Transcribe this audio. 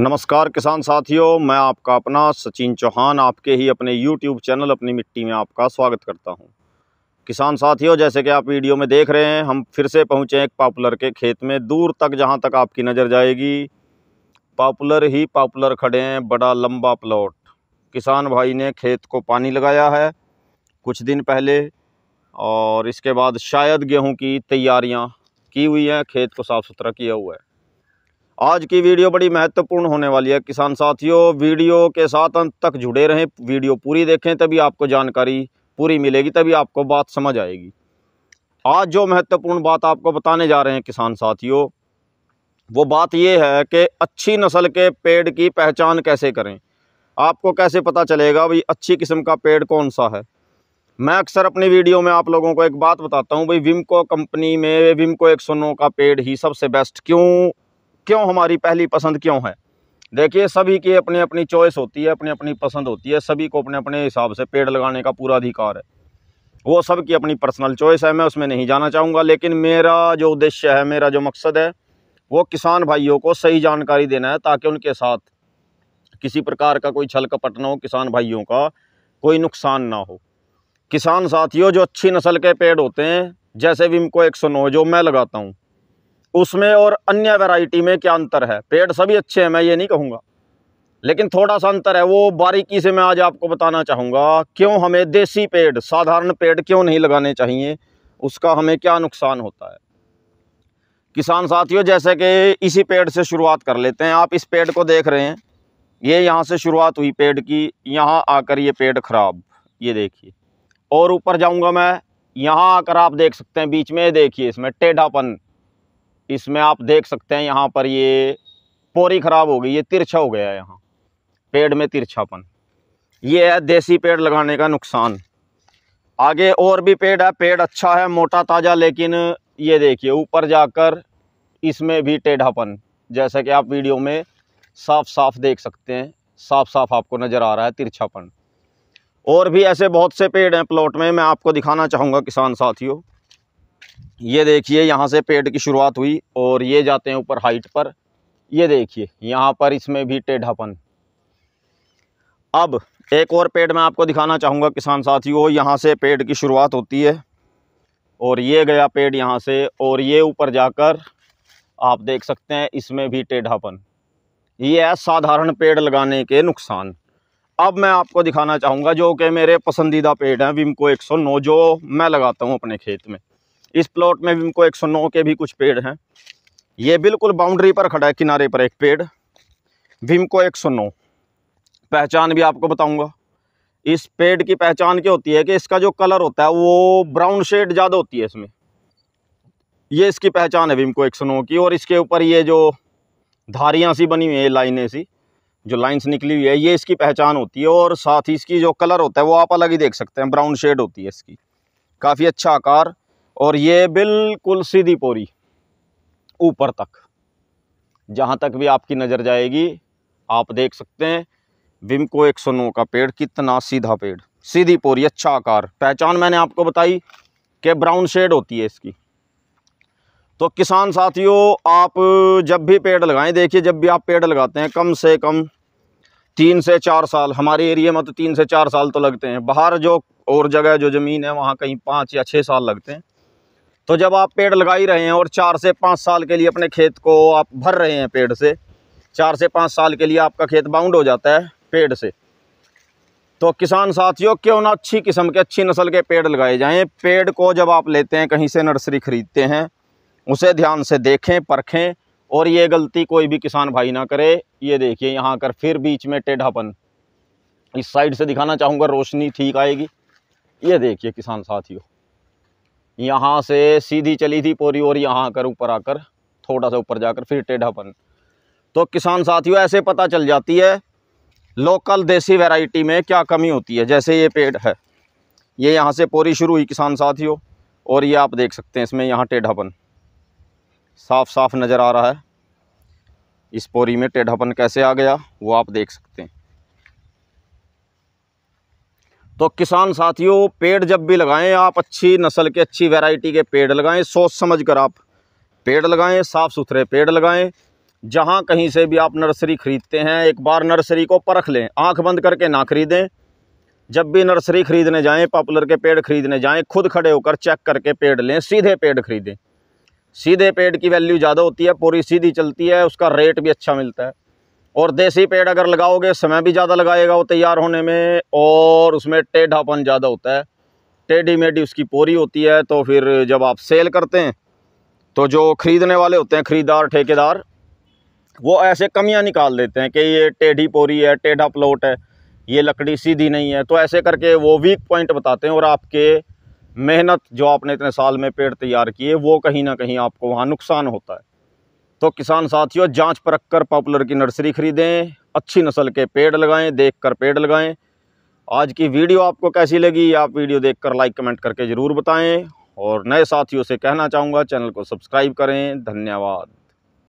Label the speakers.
Speaker 1: नमस्कार किसान साथियों, मैं आपका अपना सचिन चौहान आपके ही अपने YouTube चैनल अपनी मिट्टी में आपका स्वागत करता हूँ। किसान साथियों, जैसे कि आप वीडियो में देख रहे हैं, हम फिर से पहुँचे एक पॉपुलर के खेत में, दूर तक जहाँ तक आपकी नज़र जाएगी। पॉपुलर ही पॉपुलर खड़े हैं, बड़ा लंबा प्लॉट। किसान भाई ने खेत को पानी लगाया है कुछ दिन पहले, और इसके बाद शायद गेहूँ की तैयारियाँ की हुई हैं, खेत को साफ़ सुथरा किया हुआ है। आज की वीडियो बड़ी महत्वपूर्ण होने वाली है। किसान साथियों, वीडियो के साथ अंत तक जुड़े रहें, वीडियो पूरी देखें, तभी आपको जानकारी पूरी मिलेगी, तभी आपको बात समझ आएगी। आज जो महत्वपूर्ण बात आपको बताने जा रहे हैं किसान साथियों, वो बात ये है कि अच्छी नस्ल के पेड़ की पहचान कैसे करें। आपको कैसे पता चलेगा भाई, अच्छी किस्म का पेड़ कौन सा है? मैं अक्सर अपनी वीडियो में आप लोगों को एक बात बताता हूँ, भाई विमको कंपनी में विमको एक सोनो का पेड़ ही सबसे बेस्ट क्यों क्यों हमारी पहली पसंद क्यों है? देखिए, सभी की अपनी अपनी चॉइस होती है अपनी अपनी पसंद होती है, सभी को अपने अपने हिसाब से पेड़ लगाने का पूरा अधिकार है। वो सब की अपनी पर्सनल चॉइस है, मैं उसमें नहीं जाना चाहूँगा, लेकिन मेरा जो उद्देश्य है, मेरा जो मकसद है, वो किसान भाइयों को सही जानकारी देना है, ताकि उनके साथ किसी प्रकार का कोई छल कपट ना हो, किसान भाइयों का कोई नुकसान ना हो। किसान साथियों, जो अच्छी नस्ल के पेड़ होते हैं, जैसे विमको एक सौ नौ, जो मैं लगाता हूँ उसमें और अन्य वैरायटी में क्या अंतर है? पेड़ सभी अच्छे हैं, मैं ये नहीं कहूँगा। लेकिन थोड़ा सा अंतर है, वो बारीकी से मैं आज आपको बताना चाहूँगा, क्यों हमें देसी पेड़, साधारण पेड़ क्यों नहीं लगाने चाहिए? उसका हमें क्या नुकसान होता है? किसान साथियों, जैसे कि इसी पेड़ से शुरुआत कर लेते हैं। आप इस पेड़ को देख रहे हैं। ये यहाँ से शुरुआत हुई पेड़ की, यहाँ आकर ये पेड़ ख़राब, ये देखिए। और ऊपर जाऊँगा मैं, यहाँ आकर आप देख सकते हैं, बीच में देखिए, इसमें टेढ़ापन इसमें आप देख सकते हैं यहाँ पर ये पोरी ख़राब हो गई, ये तिरछा हो गया है यहाँ। पेड़ में तिरछापन। ये है देसी पेड़ लगाने का नुकसान। आगे और भी पेड़ है, पेड़ अच्छा है, मोटा ताज़ा, लेकिन ये देखिए, ऊपर जाकर इसमें भी टेढ़ापन। जैसा कि आप वीडियो में साफ़ साफ़ देख सकते हैं साफ़ साफ़ आपको नज़र आ रहा है तिरछापन। और भी ऐसे बहुत से पेड़ हैं प्लॉट में, मैं आपको दिखाना चाहूँगा, किसान साथियों। ये देखिए, यहाँ से पेड़ की शुरुआत हुई और ये जाते हैं ऊपर हाइट पर। ये देखिए, यहाँ पर इसमें भी टेढ़ापन। अब एक और पेड़ मैं आपको दिखाना चाहूँगा, किसान साथियों, यहाँ से पेड़ की शुरुआत होती है और ये गया पेड़ यहाँ से और ये ऊपर जाकर आप देख सकते हैं, इसमें भी टेढ़ापन। ये है साधारण पेड़ लगाने के नुकसान। अब मैं आपको दिखाना चाहूँगा, जो कि मेरे पसंदीदा पेड़ हैं, विमको 109 जो मैं लगाता हूँ अपने खेत में। इस प्लॉट में भी विमको 109 के भी कुछ पेड़ हैं। ये बिल्कुल बाउंड्री पर खड़ा है, किनारे पर एक पेड़। विमको 109 पहचान भी आपको बताऊँगा। इस पेड़ की पहचान क्या होती है कि इसका जो कलर होता है, वो ब्राउन शेड ज़्यादा होती है इसमें। ये इसकी पहचान है सौ नौ की, और इसके ऊपर ये जो धारियाँ सी बनी हुई है लाइनें सी, जो लाइन्स निकली हुई है, ये इसकी पहचान होती है, और साथ ही इसकी जो कलर होता है, वो आप अलग ही देख सकते हैं ब्राउन शेड होती है इसकी। काफ़ी अच्छा आकार और ये बिल्कुल सीधी पोरी ऊपर तक। जहाँ तक भी आपकी नज़र जाएगी, आप देख सकते हैं, विमको एक सौ नौ का पेड़, कितना सीधा पेड़, सीधी पोरी अच्छा आकार। पहचान मैंने आपको बताई कि ब्राउन शेड होती है इसकी। तो किसान साथियों, आप जब भी पेड़ लगाएँ, देखिए जब भी आप पेड़ लगाते हैं, कम से कम तीन से चार साल, हमारे एरिया में तो तीन से चार साल तो लगते हैं। बाहर जो और जगह, जो ज़मीन है, वहाँ कहीं पाँच या छः साल लगते हैं। तो जब आप पेड़ लगा ही रहे हैं और चार से पाँच साल के लिए अपने खेत को आप भर रहे हैं पेड़ से, चार से पाँच साल के लिए आपका खेत बाउंड हो जाता है पेड़ से। तो किसान साथियों, क्यों ना अच्छी किस्म के, अच्छी नस्ल के पेड़ लगाए जाएँ? पेड़ को जब आप लेते हैं, कहीं से नर्सरी ख़रीदते हैं, उसे ध्यान से देखें, परखें, और ये गलती कोई भी किसान भाई ना करे, ये देखिए यहाँ कर फिर बीच में टेढ़ापन। इस साइड से दिखाना चाहूँगा, रोशनी ठीक आएगी। ये देखिए किसान साथियों। यहाँ से सीधी चली थी पूरी और यहाँ आकर ऊपर आकर, थोड़ा सा ऊपर जाकर फिर टेढ़ापन तो किसान साथियों, ऐसे पता चल जाती है, लोकल देसी वैरायटी में क्या कमी होती है? जैसे ये पेड़ है, ये यहाँ से पोरी शुरू हुई किसान साथियों, और ये आप देख सकते हैं इसमें यहाँ टेढ़ापन साफ़ साफ़ नज़र आ रहा है, इस पोरी में टेढ़ापन कैसे आ गया, वो आप देख सकते हैं। तो किसान साथियों, पेड़ जब भी लगाएँ, आप अच्छी नस्ल के, अच्छी वैरायटी के पेड़ लगाएँ, सोच समझ कर आप पेड़ लगाएँ, साफ़ सुथरे पेड़ लगाएँ। जहाँ कहीं से भी आप नर्सरी ख़रीदते हैं, एक बार नर्सरी को परख लें, आँख बंद करके ना ख़रीदें। जब भी नर्सरी ख़रीदने जाएँ, पॉपुलर के पेड़ ख़रीदने जाएँ, खुद खड़े होकर चेक करके पेड़ लें, सीधे पेड़ ख़रीदें। सीधे पेड़ की वैल्यू ज़्यादा होती है, पूरी सीधी चलती है, उसका रेट भी अच्छा मिलता है। और देसी पेड़ अगर लगाओगे, समय भी ज़्यादा लगाएगा वो तैयार होने में और उसमें टेढ़ापन ज़्यादा होता है। टेढ़ी मेढ़ी उसकी पोरी होती है तो फिर जब आप सेल करते हैं तो जो ख़रीदने वाले होते हैं, ख़रीदार, ठेकेदार, वो ऐसे कमियाँ निकाल देते हैं कि ये टेढ़ी पोरी है, टेढ़ा प्लॉट है, ये लकड़ी सीधी नहीं है। तो ऐसे करके वो वीक पॉइंट बताते हैं और आपके मेहनत जो आपने इतने साल में पेड़ तैयार किए, वो कहीं ना कहीं आपको वहाँ नुकसान होता है। तो किसान साथियों, जाँच परख कर पॉपुलर की नर्सरी खरीदें, अच्छी नस्ल के पेड़ लगाएँ देख कर पेड़ लगाएँ। आज की वीडियो आपको कैसी लगी, आप वीडियो देखकर लाइक कमेंट करके ज़रूर बताएँ। और नए साथियों से कहना चाहूँगा, चैनल को सब्सक्राइब करें। धन्यवाद।